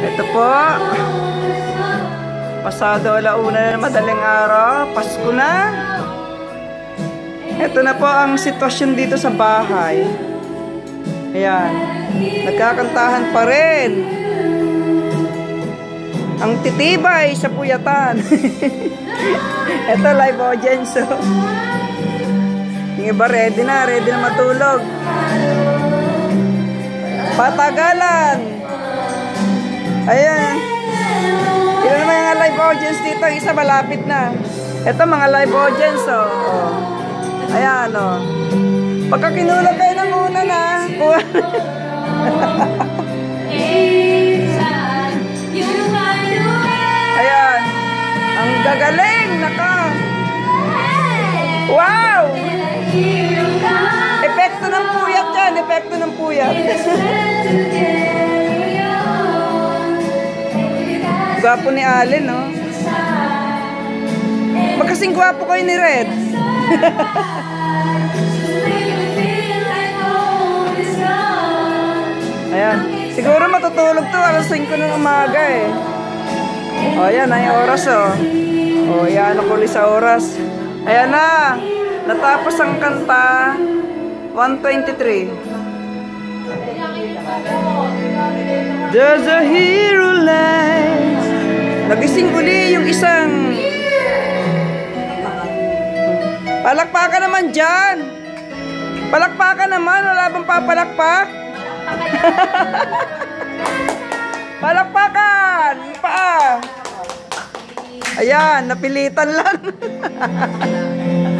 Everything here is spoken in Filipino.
Ito po. Pasado alauna na madaling araw. Pasko na. Ito na po ang sitwasyon dito sa bahay. Ayan. Nagkakantahan pa rin. Ang titibay sa puyatan. Ito live audience. Oh. Yung iba ready na. Ready na matulog. Patagalan. Ayan. Ilan naman yung live audience dito. Isa malapit na. Ito mga live audience. Oh. oh. Ayan oh. Pagka kinulag kayo ng una na. Ayan. Ang gagaling. Naka. Wow! Epekto ng puyat yan. Epekto ng puyat. Gwapo ni Allen, no? Magkasing gwapo kayo ni Red. Ayan. Siguro matutulog to. Alas 5 ng umaga eh. O, ayan. Ay oras oh. O, ayan. Ako sa oras. Ayan na. Natapos ang kanta. 123. There's a hero lies. Nagising uli yung isang Palakpakan naman dyan. Palakpakan naman. Wala bang papalakpak? Palakpakan! Pa! Ayan, napilitan lang.